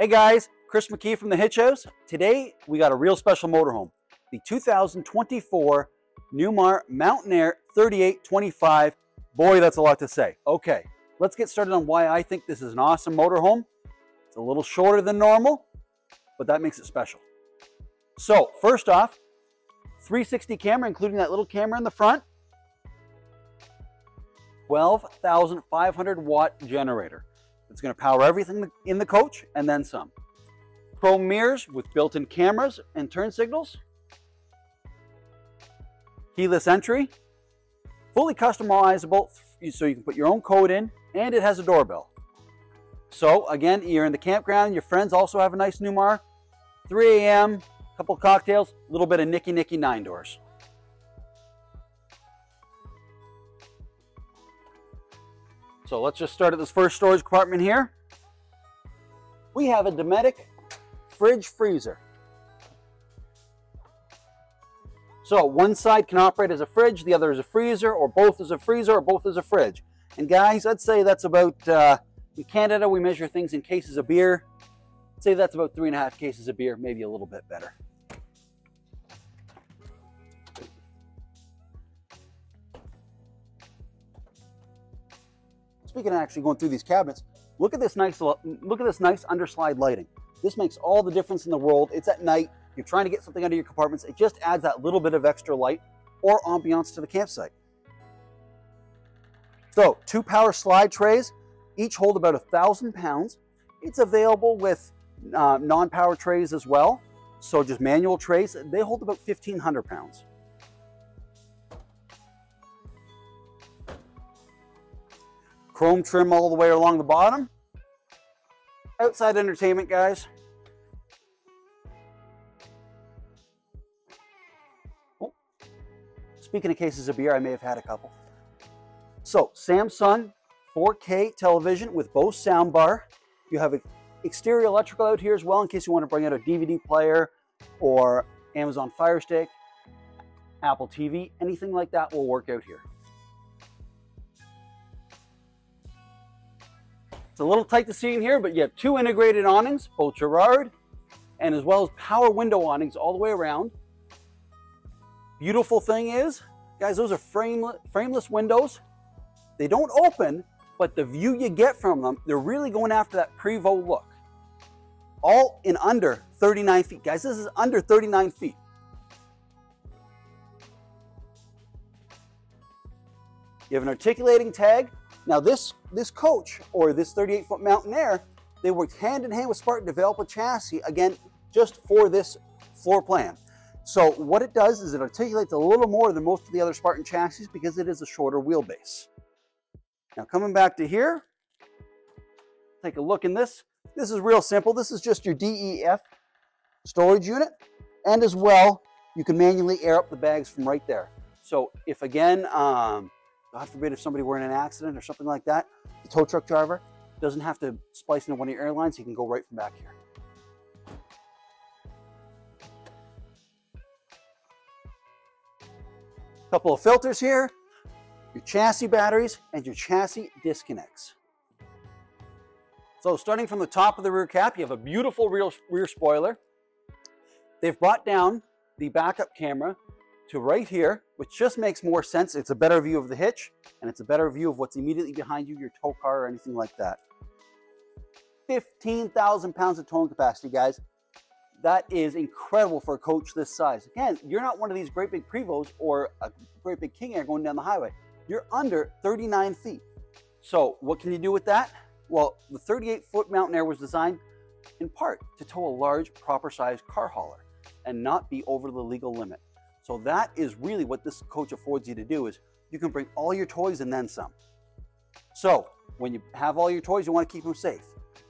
Hey guys, Chris McKee from the Hitch House. Today we got a real special motorhome, the 2024 Newmar Mountain Aire 3825. Boy, that's a lot to say. Okay, let's get started on why I think this is an awesome motorhome. It's a little shorter than normal, but that makes it special. So first off, 360 camera, including that little camera in the front. 12,500 watt generator. It's going to power everything in the coach and then some. Chrome mirrors with built-in cameras and turn signals. Keyless entry. Fully customizable so you can put your own code in and it has a doorbell. So again, you're in the campground, your friends also have a nice Newmar. 3 a.m., couple cocktails, a little bit of Nicky Nicky nine doors. So let's just start at this first storage compartment here. We have a Dometic fridge freezer. So one side can operate as a fridge, the other is a freezer, or both as a freezer, or both as a fridge. And guys, I'd say that's about, uh, in Canada, we measure things in cases of beer. I'd say that's about three and a half cases of beer, maybe a little bit better. Speaking of actually going through these cabinets, look at this nice look at this nice underslide lighting. This makes all the difference in the world. It's at night. You're trying to get something under your compartments. It just adds that little bit of extra light or ambiance to the campsite. So two power slide trays, each hold about a thousand pounds. It's available with uh, non-power trays as well. So just manual trays, they hold about 1,500 pounds. Chrome trim all the way along the bottom. Outside entertainment, guys. Oh. Speaking of cases of beer, I may have had a couple. So, Samsung 4K television with Bose soundbar. You have an exterior electrical out here as well in case you want to bring out a DVD player or Amazon Fire Stick, Apple TV, anything like that will work out here. It's a little tight to see in here, but you have two integrated awnings, both Girard, and as well as power window awnings all the way around. Beautiful thing is, guys, those are frameless, frameless windows. They don't open, but the view you get from them, they're really going after that Prevost look. All in under 39 feet. Guys, this is under 39 feet. You have an articulating tag now this, this coach or this 38 foot Mountain Aire, they worked hand in hand with Spartan to develop a chassis, again, just for this floor plan. So what it does is it articulates a little more than most of the other Spartan chassis because it is a shorter wheelbase. Now coming back to here, take a look in this. This is real simple. This is just your DEF storage unit. And as well, you can manually air up the bags from right there. So if again, um, God forbid if somebody were in an accident or something like that, the tow truck driver doesn't have to splice into one of your airlines. He can go right from back here. Couple of filters here, your chassis batteries, and your chassis disconnects. So starting from the top of the rear cap, you have a beautiful rear, rear spoiler. They've brought down the backup camera to right here, which just makes more sense. It's a better view of the hitch and it's a better view of what's immediately behind you, your tow car or anything like that. 15,000 pounds of towing capacity, guys. That is incredible for a coach this size. Again, you're not one of these great big Prevosts or a great big King Aire going down the highway. You're under 39 feet. So what can you do with that? Well, the 38 foot Mountain Aire was designed in part to tow a large proper sized car hauler and not be over the legal limit. So that is really what this coach affords you to do is you can bring all your toys and then some. So when you have all your toys, you want to keep them safe.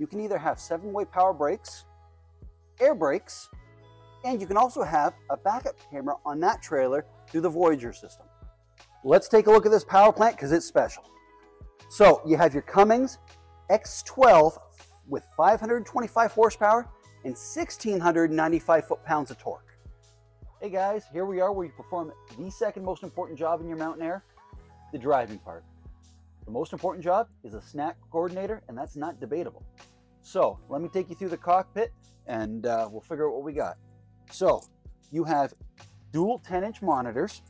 You can either have seven-way power brakes, air brakes, and you can also have a backup camera on that trailer through the Voyager system. Let's take a look at this power plant because it's special. So you have your Cummins X12 with 525 horsepower and 1,695 foot-pounds of torque. Hey guys, here we are where you perform the second most important job in your Mountain Aire, the driving part. The most important job is a snack coordinator, and that's not debatable. So let me take you through the cockpit and uh, we'll figure out what we got. So you have dual 10 inch monitors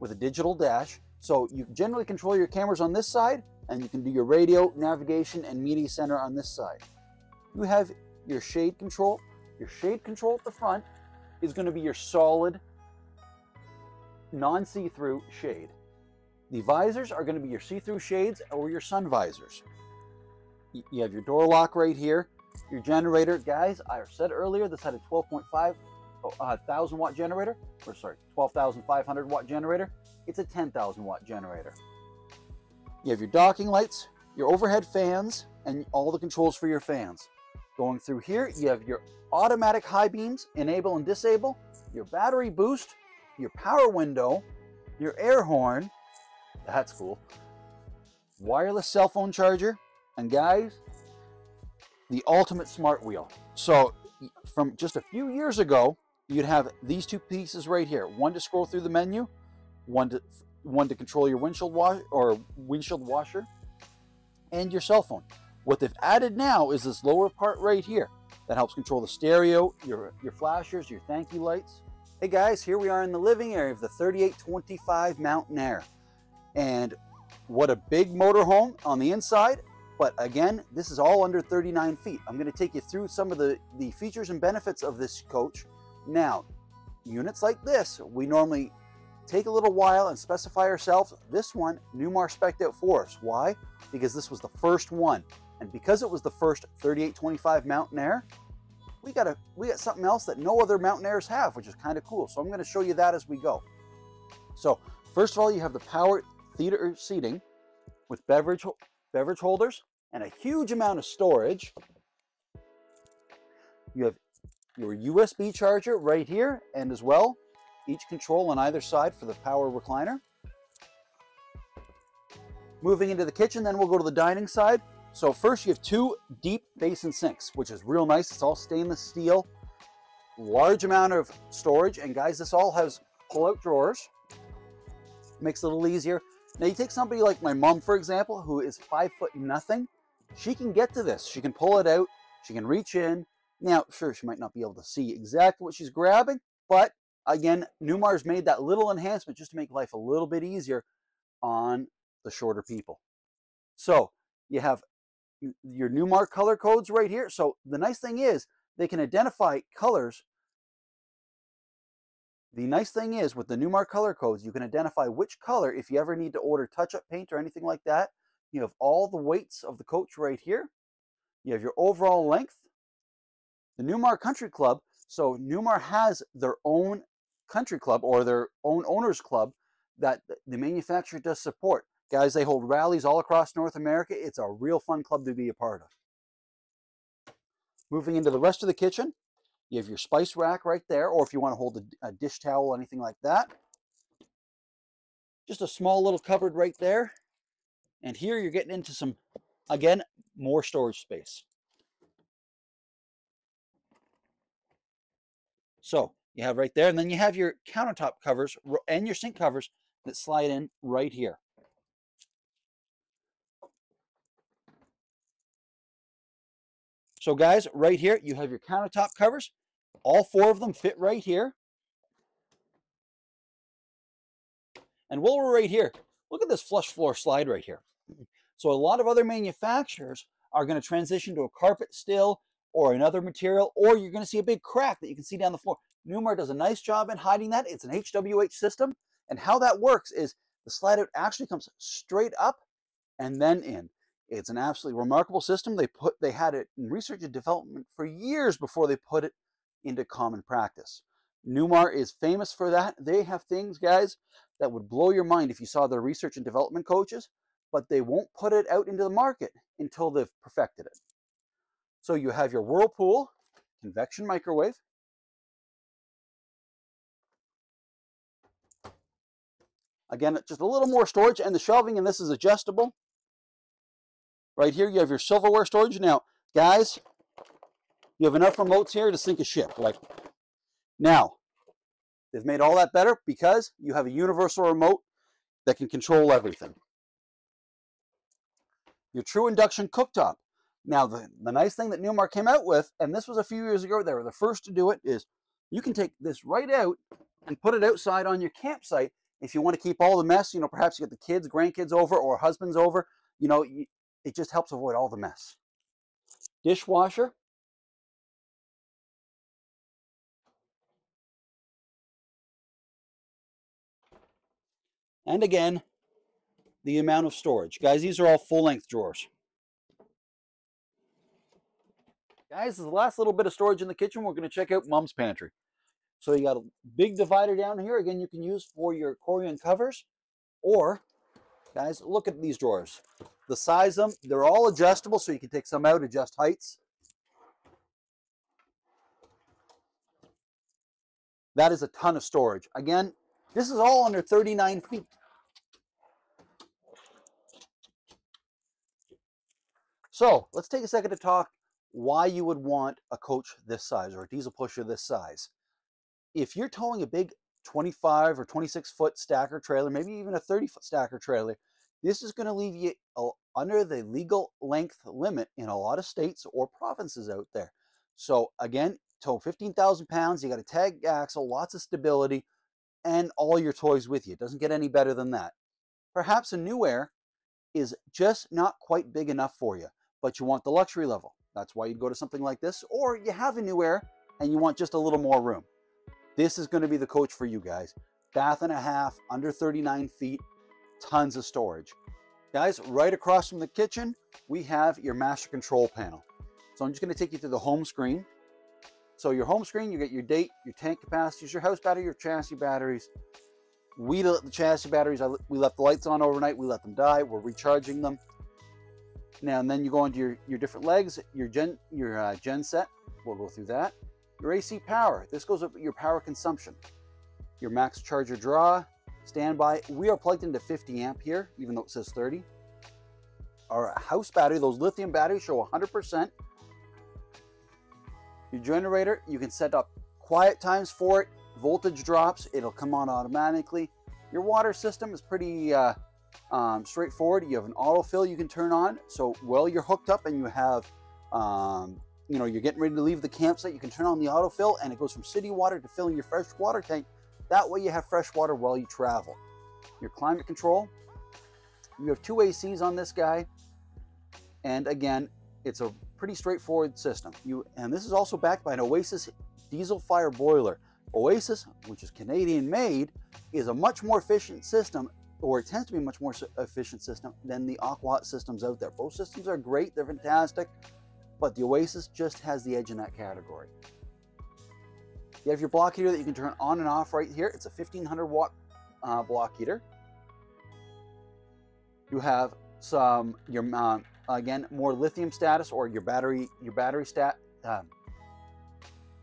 with a digital dash. So you generally control your cameras on this side and you can do your radio, navigation, and media center on this side. You have your shade control. Your shade control at the front is going to be your solid, non see through shade. The visors are going to be your see through shades or your sun visors. You have your door lock right here. Your generator, guys, I said earlier this had a 12.5 uh, thousand watt generator, or sorry, 12,500 watt generator. It's a 10,000 watt generator. You have your docking lights, your overhead fans, and all the controls for your fans. Going through here, you have your automatic high beams, enable and disable, your battery boost, your power window, your air horn, that's cool, wireless cell phone charger, and guys, the ultimate smart wheel. So from just a few years ago, you'd have these two pieces right here. One to scroll through the menu, one to one to control your windshield wash or windshield washer, and your cell phone. What they've added now is this lower part right here that helps control the stereo, your, your flashers, your thank you lights. Hey guys, here we are in the living area of the 3825 Mountain Aire. And what a big motorhome on the inside. But again, this is all under 39 feet. I'm going to take you through some of the, the features and benefits of this coach. Now, units like this, we normally take a little while and specify ourselves. This one, Newmar spec'd out for us. Why? Because this was the first one. And because it was the first 3825 Mountain Aire, we got a we got something else that no other Mountain Aires have, which is kind of cool. So I'm going to show you that as we go. So first of all, you have the power theater seating with beverage beverage holders and a huge amount of storage. You have your USB charger right here and as well each control on either side for the power recliner. Moving into the kitchen, then we'll go to the dining side. So first you have two deep basin sinks, which is real nice. It's all stainless steel, large amount of storage. And guys, this all has pull-out drawers. Makes it a little easier. Now you take somebody like my mom, for example, who is five foot nothing. She can get to this. She can pull it out. She can reach in. Now, sure, she might not be able to see exactly what she's grabbing, but again, Newmar's made that little enhancement just to make life a little bit easier on the shorter people. So you have your Newmar color codes right here. So the nice thing is they can identify colors. The nice thing is with the Newmar color codes, you can identify which color, if you ever need to order touch-up paint or anything like that, you have all the weights of the coach right here. You have your overall length. The Newmar Country Club, so Newmar has their own country club or their own owners club that the manufacturer does support. Guys, they hold rallies all across North America. It's a real fun club to be a part of. Moving into the rest of the kitchen, you have your spice rack right there, or if you want to hold a, a dish towel, anything like that. Just a small little cupboard right there. And here you're getting into some, again, more storage space. So you have right there, and then you have your countertop covers and your sink covers that slide in right here. So guys, right here, you have your countertop covers. All four of them fit right here. And while we're right here, look at this flush floor slide right here. So a lot of other manufacturers are going to transition to a carpet still or another material, or you're going to see a big crack that you can see down the floor. Newmar does a nice job in hiding that. It's an HWH system. And how that works is the slide out actually comes straight up and then in. It's an absolutely remarkable system. They put they had it in research and development for years before they put it into common practice. Newmar is famous for that. They have things, guys, that would blow your mind if you saw their research and development coaches, but they won't put it out into the market until they've perfected it. So you have your Whirlpool convection microwave. Again, just a little more storage, and the shelving and this is adjustable. Right here, you have your silverware storage. Now, guys, you have enough remotes here to sink a ship. Like now, they've made all that better because you have a universal remote that can control everything. Your true induction cooktop. Now, the, the nice thing that Newmar came out with, and this was a few years ago, they were the first to do it, is you can take this right out and put it outside on your campsite if you want to keep all the mess. You know, perhaps you get the kids, grandkids over, or husbands over. You know, it just helps avoid all the mess. Dishwasher. And again, the amount of storage. Guys, these are all full-length drawers. Guys, the last little bit of storage in the kitchen. We're going to check out Mom's Pantry. So you got a big divider down here. Again, you can use for your Corian covers. Or, guys, look at these drawers. The size them, they're all adjustable, so you can take some out, adjust heights. That is a ton of storage. Again, this is all under 39 feet. So let's take a second to talk why you would want a coach this size or a diesel pusher this size. If you're towing a big 25 or 26 foot stacker trailer, maybe even a 30 foot stacker trailer, this is going to leave you uh, under the legal length limit in a lot of states or provinces out there. So again, tow 15,000 pounds, you got a tag axle, lots of stability, and all your toys with you. It doesn't get any better than that. Perhaps a New Aire is just not quite big enough for you, but you want the luxury level. That's why you'd go to something like this, or you have a New Aire and you want just a little more room. This is going to be the coach for you guys. Bath and a half, under 39 feet, tons of storage. Guys, right across from the kitchen, we have your master control panel. So I'm just going to take you to the home screen. So your home screen, you get your date, your tank capacities, your house battery, your chassis batteries. We let the chassis batteries, we left the lights on overnight, we let them die, we're recharging them. Now, and then you go into your, your different legs, your gen, your uh, gen set, we'll go through that. Your AC power, this goes up your power consumption. Your max charger draw, standby. We are plugged into 50 amp here, even though it says 30. Our house battery, those lithium batteries show 100%. Your generator, you can set up quiet times for it, voltage drops, it'll come on automatically. Your water system is pretty uh, um, straightforward. You have an autofill you can turn on. So while you're hooked up and you have um, you know, you're getting ready to leave the campsite, you can turn on the autofill and it goes from city water to filling your fresh water tank. That way you have fresh water while you travel. Your climate control, you have two ACs on this guy. And again, it's a pretty straightforward system. You And this is also backed by an Oasis diesel fire boiler. Oasis, which is Canadian made, is a much more efficient system or it tends to be a much more efficient system than the Aqua systems out there. Both systems are great, they're fantastic, but the Oasis just has the edge in that category. You have your block heater that you can turn on and off right here. It's a 1500 watt uh, block heater. You have some your um, again more lithium status or your battery your battery stat. Um,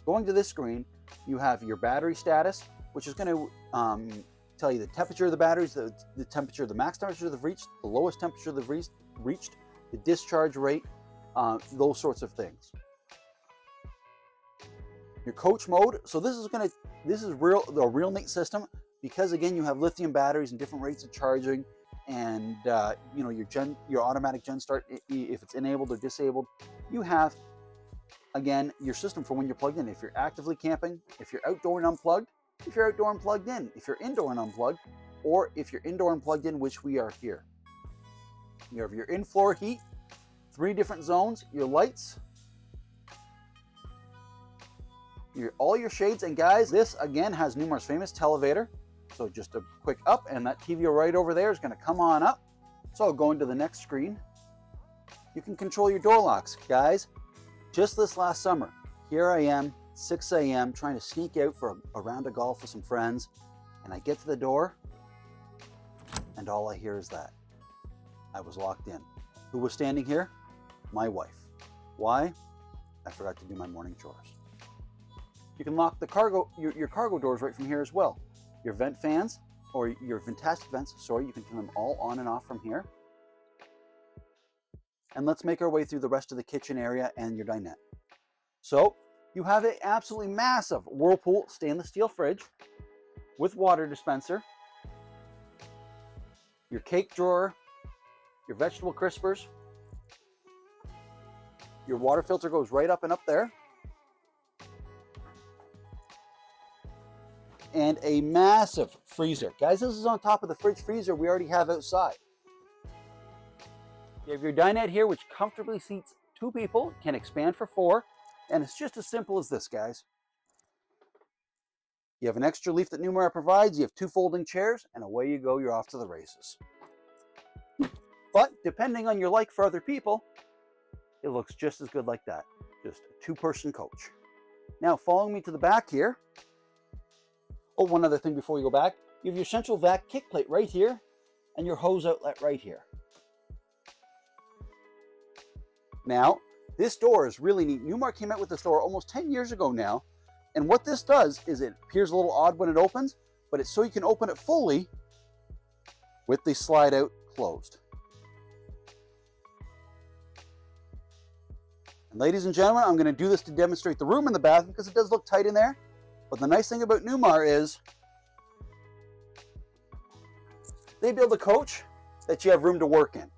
going to this screen, you have your battery status, which is going to um, tell you the temperature of the batteries, the, the temperature, the max temperature they've reached, the lowest temperature they've reached, reached the discharge rate, uh, those sorts of things. Your coach mode. So this is to this is real the real neat system because again you have lithium batteries and different rates of charging, and uh, you know your gen your automatic gen start if it's enabled or disabled. You have again your system for when you're plugged in. If you're actively camping, if you're outdoor and unplugged, if you're outdoor and plugged in, if you're indoor and unplugged, or if you're indoor and plugged in, which we are here. You have your in-floor heat, three different zones, your lights, your, all your shades. And guys, this again has Newmar's famous televator. So just a quick up and that TV right over there is gonna come on up. So going to the next screen, you can control your door locks. Guys, just this last summer, here I am, 6 a.m., trying to sneak out for a, a round of golf with some friends. And I get to the door, and all I hear is that. I was locked in. Who was standing here? my wife. Why? I forgot to do my morning chores. You can lock the cargo your, your cargo doors right from here as well. Your vent fans or your fantastic vents, sorry, you can turn them all on and off from here. And let's make our way through the rest of the kitchen area and your dinette. So you have an absolutely massive Whirlpool stainless steel fridge with water dispenser, your cake drawer, your vegetable crispers, Your water filter goes right up and up there. And a massive freezer. Guys, this is on top of the fridge freezer we already have outside. You have your dinette here, which comfortably seats two people, can expand for four, and it's just as simple as this, guys. You have an extra leaf that Newmar provides, you have two folding chairs, and away you go, you're off to the races. But depending on your like for other people, it looks just as good like that. Just a two-person coach. Now, following me to the back here. Oh, one other thing before you go back. You have your central vac kick plate right here and your hose outlet right here. Now, this door is really neat. Newmar came out with this door almost 10 years ago now. And what this does is it appears a little odd when it opens, but it's so you can open it fully with the slide out closed. And ladies and gentlemen, I'm going to do this to demonstrate the room in the bathroom because it does look tight in there. But the nice thing about Newmar is they build a coach that you have room to work in.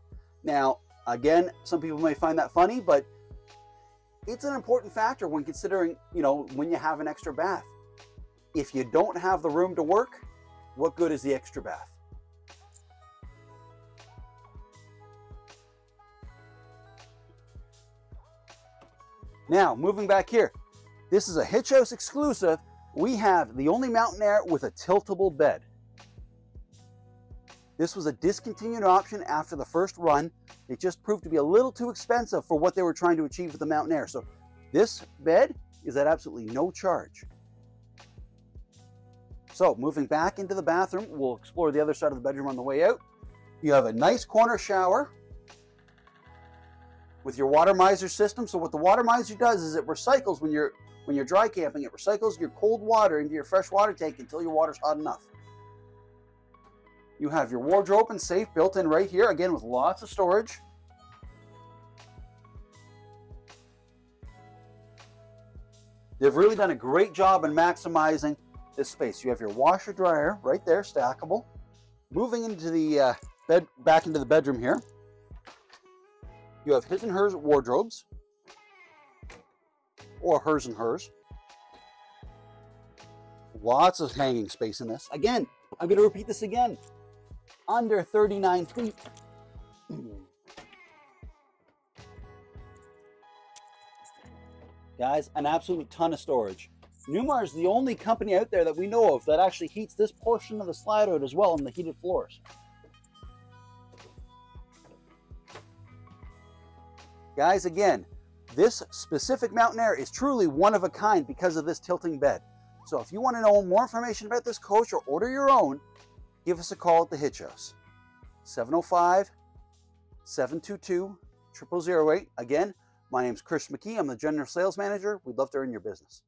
Now, again, some people may find that funny, but it's an important factor when considering, you know, when you have an extra bath. If you don't have the room to work, what good is the extra bath? Now, moving back here, this is a Hitch House exclusive. We have the only Mountain Aire with a tiltable bed. This was a discontinued option after the first run. It just proved to be a little too expensive for what they were trying to achieve with the Mountain Aire. So this bed is at absolutely no charge. So moving back into the bathroom, we'll explore the other side of the bedroom on the way out. You have a nice corner shower with your water miser system. So what the water miser does is it recycles when you're when you're dry camping, it recycles your cold water into your fresh water tank until your water's hot enough. You have your wardrobe and safe built in right here, again with lots of storage. They've really done a great job in maximizing this space. You have your washer dryer right there, stackable. Moving into the uh, bed, back into the bedroom here. You have his and hers wardrobes, or hers and hers. Lots of hanging space in this. Again, I'm going to repeat this again. Under 39 feet. Guys, an absolute ton of storage. Newmar is the only company out there that we know of that actually heats this portion of the slide out as well on the heated floors. Guys, again, this specific Mountain Aire is truly one of a kind because of this tilting bed. So if you want to know more information about this coach or order your own, give us a call at the Hitch House. 705 722 0008. Again, my name is Chris McKee. I'm the General Sales Manager. We'd love to earn your business.